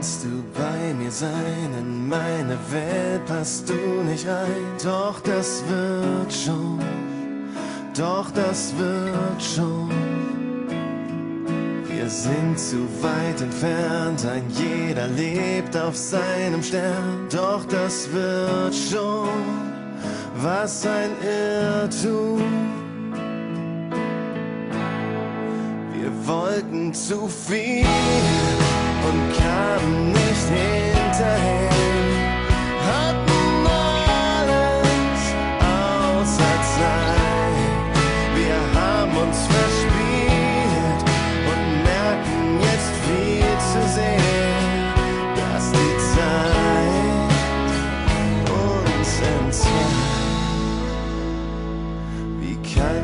kannst du bei mir sein? In meine Welt passt du nicht rein. Doch das wird schon, doch das wird schon. Wir sind zu weit entfernt, ein jeder lebt auf seinem Stern. Doch das wird schon, was ein Irrtum. Wir wollten zu viel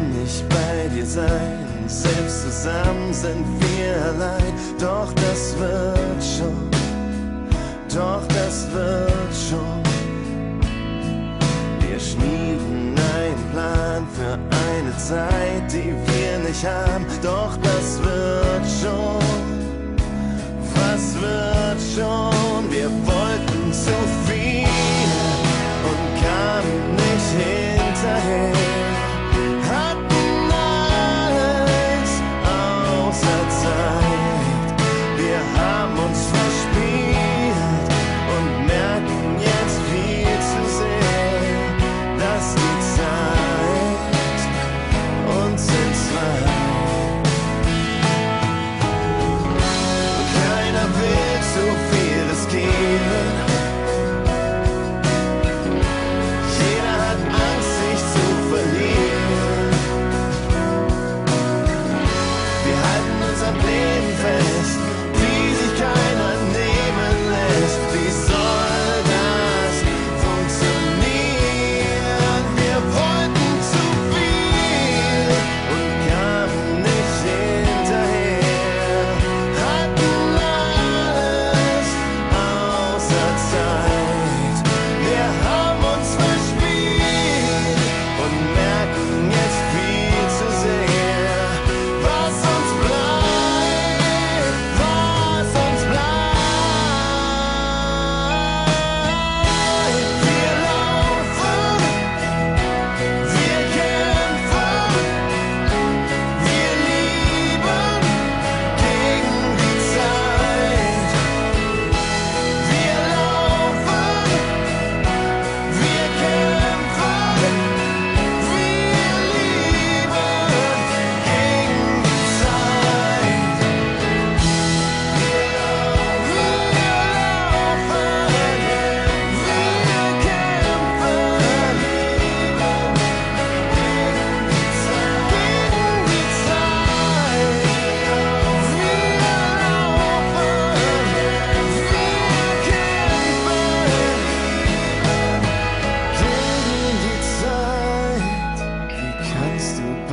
kann ich bei dir sein? Selbst zusammen sind wir allein. Doch das wird schon, doch das wird schon. Wir schmieden einen Plan für eine Zeit, die wir nicht haben. Doch das wird schon, was wird schon? Wir wollten zu viel und kamen nicht hinterher.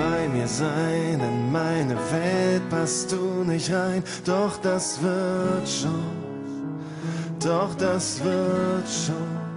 Bei mir sein? In meine Welt passt du nicht rein. Doch das wird schon, doch das wird schon.